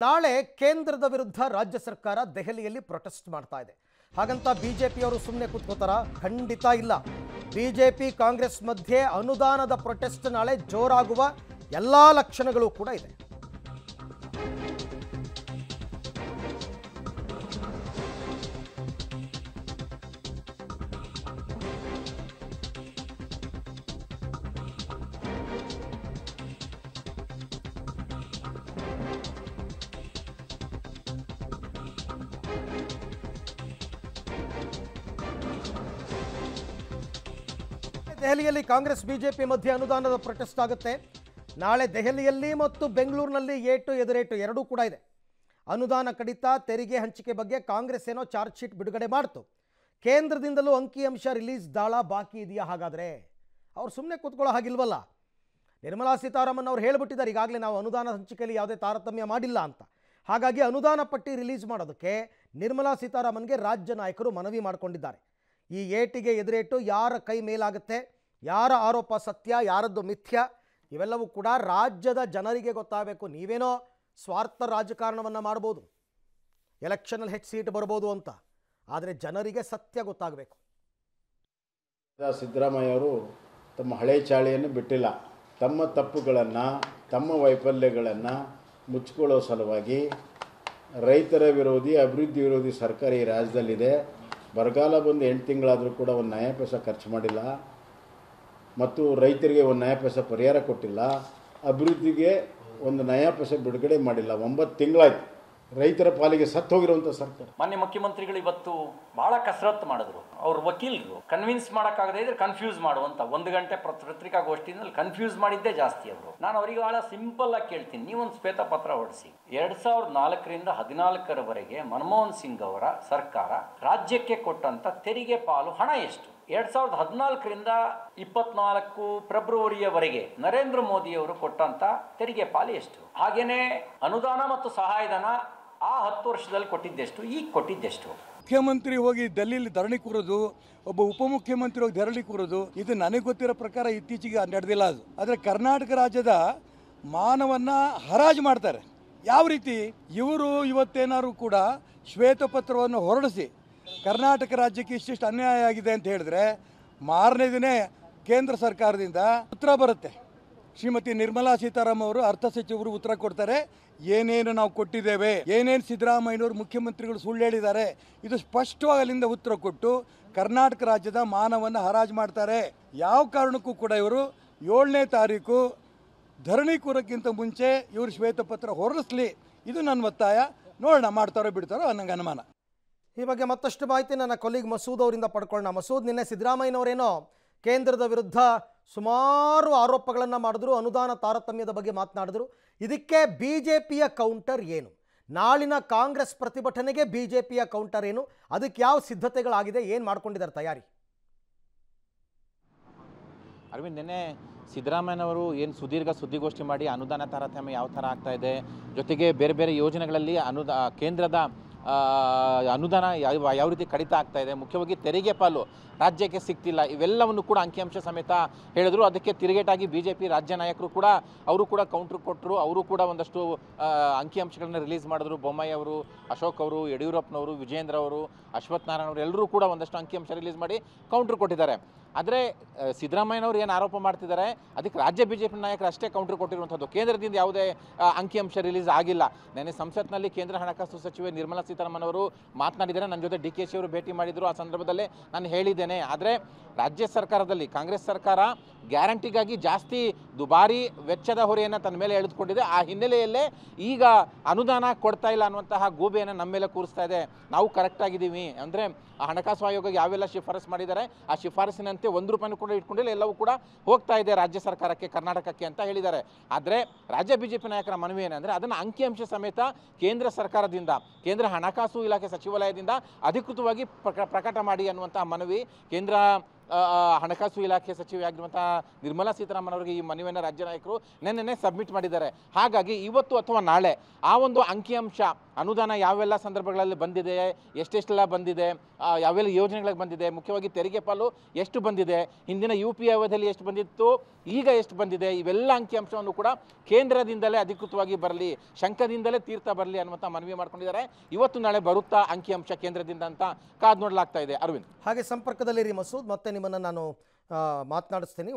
ನಾಳೆ ಕೇಂದ್ರದ ವಿರುದ್ಧ ರಾಜ್ಯ ಸರ್ಕಾರ ದೆಹಲಿಯಲ್ಲಿ ಪ್ರೊಟೆಸ್ಟ್ ಮಾಡ್ತಾ ಇದೆ. ಹಾಗಂತ ಬಿಜೆಪಿಯವರು ಸುಮ್ಮನೆ ಕೂತ್ಕೋತಾರ? ಖಂಡಿತ ಇಲ್ಲ. ಬಿಜೆಪಿ, ಕಾಂಗ್ರೆಸ್ ಮಧ್ಯೆ ಅನುದಾನದ ಪ್ರೊಟೆಸ್ಟ್ ನಾಳೆ ಜೋರಾಗುವ ಎಲ್ಲಾ ಲಕ್ಷಣಗಳು ಕೂಡ ಇದೆ. ದೆಹಲಿಯಲ್ಲಿ ಕಾಂಗ್ರೆಸ್, ಬಿಜೆಪಿ ಮಧ್ಯೆ ಅನುದಾನದ ಪ್ರೊಟೆಸ್ಟ್ ಆಗುತ್ತೆ. ನಾಳೆ ದೆಹಲಿಯಲ್ಲಿ ಮತ್ತು ಬೆಂಗಳೂರಿನಲ್ಲಿ ಏಟು ಎದುರೇಟು ಎರಡೂ ಕೂಡ ಇದೆ. ಅನುದಾನ ಕಡಿತ, ತೆರಿಗೆ ಹಂಚಿಕೆ ಬಗ್ಗೆ ಕಾಂಗ್ರೆಸ್ ಏನೋ ಚಾರ್ಜ್ ಶೀಟ್ ಬಿಡುಗಡೆ ಮಾಡ್ತು. ಕೇಂದ್ರದಿಂದಲೂ ಅಂಕಿಅಂಶ ರಿಲೀಸ್ ದಾಳ ಬಾಕಿ ಇದೆಯಾ ಹಾಗಾದರೆ? ಅವ್ರು ಸುಮ್ಮನೆ ಕೂತ್ಕೊಳ್ಳೋ ಹಾಗಿಲ್ವಲ್ಲ? ನಿರ್ಮಲಾ ಸೀತಾರಾಮನ್ ಅವ್ರು ಹೇಳಿಬಿಟ್ಟಿದ್ದಾರೆ, ಈಗಾಗಲೇ ನಾವು ಅನುದಾನ ಹಂಚಿಕೆಯಲ್ಲಿ ಯಾವುದೇ ತಾರತಮ್ಯ ಮಾಡಿಲ್ಲ ಅಂತ. ಹಾಗಾಗಿ ಅನುದಾನ ಪಟ್ಟಿ ರಿಲೀಸ್ ಮಾಡೋದಕ್ಕೆ ನಿರ್ಮಲಾ ಸೀತಾರಾಮನ್ಗೆ ರಾಜ್ಯ ನಾಯಕರು ಮನವಿ ಮಾಡಿಕೊಂಡಿದ್ದಾರೆ. ಈ ಏಟಿಗೆ ಎದುರೇಟು ಯಾರ ಕೈ ಮೇಲಾಗುತ್ತೆ? ಯಾರ ಆರೋಪ ಸತ್ಯ, ಯಾರದ್ದು ಮಿಥ್ಯ, ಇವೆಲ್ಲವೂ ಕೂಡ ರಾಜ್ಯದ ಜನರಿಗೆ ಗೊತ್ತಾಗಬೇಕು. ನೀವೇನೋ ಸ್ವಾರ್ಥ ರಾಜಕಾರಣವನ್ನು ಮಾಡ್ಬೋದು ಎಲೆಕ್ಷನಲ್ಲಿ ಹೆಚ್ಚು ಸೀಟ್ ಬರ್ಬೋದು ಅಂತ. ಆದರೆ ಜನರಿಗೆ ಸತ್ಯ ಗೊತ್ತಾಗಬೇಕು. ಸಿದ್ದರಾಮಯ್ಯ ಅವರು ತಮ್ಮ ಹಳೆ ಚಾಳಿಯನ್ನು ಬಿಟ್ಟಿಲ್ಲ. ತಮ್ಮ ತಪ್ಪುಗಳನ್ನು, ತಮ್ಮ ವೈಫಲ್ಯಗಳನ್ನು ಮುಚ್ಚಿಕೊಳ್ಳೋ ಸಲುವಾಗಿ ರೈತರ ವಿರೋಧಿ, ಅಭಿವೃದ್ಧಿ ವಿರೋಧಿ ಸರ್ಕಾರ ಈ ರಾಜ್ಯದಲ್ಲಿದೆ. ಬರಗಾಲ ಬಂದು ಎಂಟು ತಿಂಗಳಾದರೂ ಕೂಡ ಒಂದು ನ್ಯಾಯ ಪೈಸ ಖರ್ಚು ಮಾಡಿಲ್ಲ. ಮತ್ತು ರೈತರಿಗೆ ಒಂದು ನಯ ಪರಿಹಾರ ಕೊಟ್ಟಿಲ್ಲ, ಅಭಿವೃದ್ಧಿಗೆ ಒಂದು ನಯ ಬಿಡುಗಡೆ ಮಾಡಿಲ್ಲ. ಒಂಬತ್ತು ತಿಂಗಳಾಯ್ತು ರೈತರ ಪಾಲಿಗೆ ಸತ್ತು ಹೋಗಿರುವಂಥ ಸರ್ಕಾರ. ಮಾನ್ಯ ಮುಖ್ಯಮಂತ್ರಿಗಳು ಇವತ್ತು ಬಹಳ ಕಸರತ್ತು ಮಾಡಿದ್ರು. ಅವ್ರ ವಕೀಲರು ಕನ್ವಿನ್ಸ್ ಮಾಡೋಕ್ಕಾಗದೇ ಇದ್ರೆ ಕನ್ಫ್ಯೂಸ್ ಮಾಡುವಂತ ಒಂದು ಗಂಟೆ ಪತ್- ಪತ್ರಿಕಾಗೋಷ್ಠಿನಲ್ಲಿ ಕನ್ಫ್ಯೂಸ್ ಮಾಡಿದ್ದೇ ಜಾಸ್ತಿ ಅವರು. ನಾನು ಅವರಿಗೆ ಬಹಳ ಸಿಂಪಲ್ ಆಗಿ ಕೇಳ್ತೀನಿ. ನೀವೊಂದು ಶ್ವೇತಪತ್ರ ಹೊಡಿಸಿ. ಎರಡ್ ಸಾವಿರದ ನಾಲ್ಕರಿಂದ ಹದಿನಾಲ್ಕರವರೆಗೆ ಮನಮೋಹನ್ ಸಿಂಗ್ ಅವರ ಸರ್ಕಾರ ರಾಜ್ಯಕ್ಕೆ ಕೊಟ್ಟಂತ ತೆರಿಗೆ ಪಾಲು ಹಣ ಎಷ್ಟು? ಎರಡ್ ಸಾವಿರದ ಹದಿನಾಲ್ಕರಿಂದ ಇಪ್ಪತ್ನಾಲ್ಕು ಫೆಬ್ರವರಿಯವರೆಗೆ ನರೇಂದ್ರ ಮೋದಿ ಅವರು ಕೊಟ್ಟಂತ ತೆರಿಗೆ ಪಾಲು ಎಷ್ಟು? ಹಾಗೇನೆ ಅನುದಾನ ಮತ್ತು ಸಹಾಯಧನ ಆ ಹತ್ತು ವರ್ಷದಲ್ಲಿ ಕೊಟ್ಟಿದ್ದೆಷ್ಟು? ಈಗ ಕೊಟ್ಟಿದ್ದೆಷ್ಟು? ಮುಖ್ಯಮಂತ್ರಿ ಹೋಗಿ ಡೆಲ್ಲಿಲಿ ಧರಣಿ ಕೂರೋದು, ಒಬ್ಬ ಉಪಮುಖ್ಯಮಂತ್ರಿ ಹೋಗಿ ಧರಣಿ ಕೂರೋದು, ಇದು ನನಗೆ ಗೊತ್ತಿರೋ ಪ್ರಕಾರ ಇತ್ತೀಚೆಗೆ ನಡೆದಿಲ್ಲ ಅದು. ಆದರೆ ಕರ್ನಾಟಕ ರಾಜ್ಯದ ಮಾನವನ್ನ ಹರಾಜು ಮಾಡ್ತಾರೆ. ಯಾವ ರೀತಿ? ಇವರು ಇವತ್ತೇನಾದ್ರು ಕೂಡ ಶ್ವೇತಪತ್ರವನ್ನು ಹೊರಡಿಸಿ ಕರ್ನಾಟಕ ರಾಜ್ಯಕ್ಕೆ ಇಷ್ಟಿಷ್ಟು ಅನ್ಯಾಯ ಆಗಿದೆ ಅಂತ ಹೇಳಿದ್ರೆ ಮಾರನೇ ದಿನ ಕೇಂದ್ರ ಸರ್ಕಾರದಿಂದ ಉತ್ತರ ಬರುತ್ತೆ. ಶ್ರೀಮತಿ ನಿರ್ಮಲಾ ಸೀತಾರಾಮ್ ಅವರು ಅರ್ಥ ಸಚಿವರು ಉತ್ತರ ಕೊಡ್ತಾರೆ. ಏನೇನು ನಾವು ಕೊಟ್ಟಿದ್ದೇವೆ, ಏನೇನು ಸಿದ್ದರಾಮಯ್ಯನವರು ಮುಖ್ಯಮಂತ್ರಿಗಳು ಸುಳ್ಳು ಹೇಳಿದ್ದಾರೆ, ಇದು ಸ್ಪಷ್ಟವಾಗಿ ಅಲ್ಲಿಂದ ಉತ್ತರ ಕೊಟ್ಟು ಕರ್ನಾಟಕ ರಾಜ್ಯದ ಮಾನವನ್ನು ಹರಾಜು ಮಾಡ್ತಾರೆ. ಯಾವ ಕಾರಣಕ್ಕೂ ಕೂಡ ಇವರು ಏಳನೇ ತಾರೀಕು ಧರಣಿ ಕೂರಕ್ಕಿಂತ ಮುಂಚೆ ಇವರು ಶ್ವೇತಪತ್ರ ಹೊರಡಿಸ್ಲಿ. ಇದು ನನ್ನ ಒತ್ತಾಯ. ನೋಡೋಣ, ಮಾಡ್ತಾರೋ ಬಿಡ್ತಾರೋ ನನಗೆ ಅನುಮಾನ. ಈ ಬಗ್ಗೆ ಮತ್ತಷ್ಟು ಮಾಹಿತಿ ನನ್ನ ಕೊಲೀಗ್ ಮಸೂದ್ ಅವರಿಂದ ಪಡ್ಕೊಳ್ಳೋಣ. ಮಸೂದ್, ನಿನ್ನೆ ಸಿದ್ದರಾಮಯ್ಯನವರೇನೋ ಕೇಂದ್ರದ ವಿರುದ್ಧ ಸುಮಾರು ಆರೋಪಗಳನ್ನು ಮಾಡಿದ್ರು, ಅನುದಾನ ತಾರತಮ್ಯದ ಬಗ್ಗೆ ಮಾತನಾಡಿದ್ರು. ಇದಕ್ಕೆ ಬಿ ಜೆ ಪಿಯ ಕೌಂಟರ್ ಏನು? ನಾಳಿನ ಕಾಂಗ್ರೆಸ್ ಪ್ರತಿಭಟನೆಗೆ ಬಿ ಜೆ ಪಿಯ ಕೌಂಟರ್ ಏನು? ಅದಕ್ಕೆ ಯಾವ ಸಿದ್ಧತೆಗಳಾಗಿದೆ? ಏನು ಮಾಡ್ಕೊಂಡಿದ್ದಾರೆ ತಯಾರಿ? ಅರವಿಂದ್, ನಿನ್ನೆ ಸಿದ್ದರಾಮಯ್ಯನವರು ಏನು ಸುದೀರ್ಘ ಸುದ್ದಿಗೋಷ್ಠಿ ಮಾಡಿ ಅನುದಾನ ತಾರತಮ್ಯ ಯಾವ ಥರ ಆಗ್ತಾ ಇದೆ, ಜೊತೆಗೆ ಬೇರೆ ಬೇರೆ ಯೋಜನೆಗಳಲ್ಲಿ ಅನುದಾ ಕೇಂದ್ರದ ಅನುದಾನ ಯಾವ ರೀತಿ ಕಡಿತ ಆಗ್ತಾ ಇದೆ, ಮುಖ್ಯವಾಗಿ ತೆರಿಗೆ ಪಾಲು ರಾಜ್ಯಕ್ಕೆ ಸಿಗ್ತಿಲ್ಲ, ಇವೆಲ್ಲವನ್ನು ಕೂಡ ಅಂಕಿಅಂಶ ಸಮೇತ ಹೇಳಿದ್ರು. ಅದಕ್ಕೆ ತಿರುಗೇಟಾಗಿ ಬಿ ಜೆ ಪಿ ರಾಜ್ಯ ನಾಯಕರು ಕೂಡ, ಅವರು ಕೂಡ ಕೌಂಟ್ರ್ ಕೊಟ್ಟರು. ಅವರು ಕೂಡ ಒಂದಷ್ಟು ಅಂಕಿ ಅಂಕಿಅಂಶಗಳನ್ನ ರಿಲೀಸ್ ಮಾಡಿದ್ರು. ಬೊಮ್ಮಾಯಿ ಅವರು, ಅಶೋಕ್ ಅವರು, ಯಡಿಯೂರಪ್ಪನವರು ವಿಜೇಂದ್ರ ಅವರು ಅಶ್ವಥ್ ನಾರಾಯಣ ಅವರು ಎಲ್ಲರೂ ಕೂಡ ಒಂದಷ್ಟು ಅಂಕಿಅಂಶ ರಿಲೀಸ್ ಮಾಡಿ ಕೌಂಟ್ರ್ ಕೊಟ್ಟಿದ್ದಾರೆ. ಆದರೆ ಸಿದ್ದರಾಮಯ್ಯನವರು ಏನು ಆರೋಪ ಮಾಡ್ತಿದ್ದಾರೆ ಅದಕ್ಕೆ ರಾಜ್ಯ ಬಿಜೆಪಿ ನಾಯಕರು ಅಷ್ಟೇ ಕೌಂಟರ್ ಕೊಟ್ಟಿರುವಂಥದ್ದು. ಕೇಂದ್ರದಿಂದ ಯಾವುದೇ ಅಂಕಿಅಂಶ ರಿಲೀಸ್ ಆಗಿಲ್ಲ. ನೆನೆ ಸಂಸತ್ನಲ್ಲಿ ಕೇಂದ್ರ ಹಣಕಾಸು ಸಚಿವೆ ನಿರ್ಮಲಾ ಸೀತಾರಾಮನ್ ಅವರು ಮಾತನಾಡಿದ್ದಾರೆ. ನನ್ನ ಜೊತೆ ಡಿ ಕೆ ಅವರು ಭೇಟಿ ಮಾಡಿದರು. ಆ ಸಂದರ್ಭದಲ್ಲೇ ನಾನು ಹೇಳಿದ್ದೇನೆ. ಆದರೆ, ರಾಜ್ಯ ಸರ್ಕಾರದಲ್ಲಿ ಕಾಂಗ್ರೆಸ್ ಸರ್ಕಾರ ಗ್ಯಾರಂಟಿಗಾಗಿ ಜಾಸ್ತಿ ದುಬಾರಿ ವೆಚ್ಚದ ಹೊರೆಯನ್ನು ತನ್ನ ಮೇಲೆ ಎಳೆದುಕೊಂಡಿದೆ. ಆ ಹಿನ್ನೆಲೆಯಲ್ಲೇ ಈಗ ಅನುದಾನ ಕೊಡ್ತಾ ಇಲ್ಲ ಅನ್ನುವಂತಹ ಗೂಬೆಯನ್ನು ನಮ್ಮ ಮೇಲೆ ಕೂರಿಸ್ತಾ ಇದೆ. ನಾವು ಕರೆಕ್ಟ್ ಆಗಿದ್ದೀವಿ. ಅಂದರೆ ಆ ಹಣಕಾಸು ಆಯೋಗ ಯಾವೆಲ್ಲ ಶಿಫಾರಸು ಮಾಡಿದ್ದಾರೆ, ಆ ಶಿಫಾರಸಿನಂತೆ ಒಂದು ರೂಪಾಯಿನೂ ಕೂಡ ಇಟ್ಕೊಂಡಿಲ್ಲ. ಎಲ್ಲವೂ ಕೂಡ ಹೋಗ್ತಾ ಇದೆ ರಾಜ್ಯ ಸರ್ಕಾರಕ್ಕೆ, ಕರ್ನಾಟಕಕ್ಕೆ ಅಂತ ಹೇಳಿದ್ದಾರೆ. ಆದರೆ ರಾಜ್ಯ ಬಿಜೆಪಿ ನಾಯಕರ ಮನವಿ ಏನಂದರೆ, ಅದನ್ನು ಅಂಕಿಅಂಶ ಸಮೇತ ಕೇಂದ್ರ ಸರ್ಕಾರದಿಂದ, ಕೇಂದ್ರ ಹಣಕಾಸು ಇಲಾಖೆ ಸಚಿವಾಲಯದಿಂದ ಅಧಿಕೃತವಾಗಿ ಪ್ರಕ- ಪ್ರಕಟ ಮಾಡಿ ಅನ್ನುವಂತಹ ಮನವಿ ಕೇಂದ್ರ ಹಣಕಾಸು ಇಲಾಖೆ ಸಚಿವೆಯಾಗಿರುವಂತಹ ನಿರ್ಮಲಾ ಸೀತಾರಾಮನ್ ಅವರಿಗೆ ಈ ಮನವಿಯನ್ನು ರಾಜ್ಯ ನಾಯಕರು ನಿನ್ನೆ ಸಬ್ಮಿಟ್ ಮಾಡಿದ್ದಾರೆ. ಹಾಗಾಗಿ ಇವತ್ತು ಅಥವಾ ನಾಳೆ ಆ ಒಂದು ಅಂಕಿಅಂಶ ಅನುದಾನ ಯಾವೆಲ್ಲ ಸಂದರ್ಭಗಳಲ್ಲಿ ಬಂದಿದೆ, ಎಷ್ಟೆಷ್ಟೆಲ್ಲ ಬಂದಿದೆ ಯಾವೆಲ್ಲ ಯೋಜನೆಗಳಿಗೆ ಬಂದಿದೆ, ಮುಖ್ಯವಾಗಿ ತೆರಿಗೆ ಪಾಲು ಎಷ್ಟು ಬಂದಿದೆ, ಹಿಂದಿನ ಯು ಪಿ ಅವಧಿಯಲ್ಲಿ ಎಷ್ಟು ಬಂದಿತ್ತು, ಈಗ ಎಷ್ಟು ಬಂದಿದೆ, ಇವೆಲ್ಲ ಅಂಕಿಅಂಶವನ್ನು ಕೂಡ ಕೇಂದ್ರದಿಂದಲೇ ಅಧಿಕೃತವಾಗಿ ಬರಲಿ ಶಂಕದಿಂದಲೇ ತೀರ್ಥ ಬರಲಿ ಅನ್ನುವಂಥ ಮನವಿ ಮಾಡ್ಕೊಂಡಿದ್ದಾರೆ. ಇವತ್ತು ನಾಳೆ ಬರುತ್ತಾ ಅಂಕಿಅಂಶ ಕೇಂದ್ರದಿಂದ ಅಂತ ಕಾದು ನೋಡಲಾಗ್ತಾ ಇದೆ. ಅರವಿಂದ್. ಹಾಗೆ ಸಂಪರ್ಕದಲ್ಲಿರಿ ಮಸೂದ್, ಮತ್ತೆ ನಿಮ್ಮನ್ನು ನಾನು ಮಾತನಾಡಿಸ್ತೀನಿ.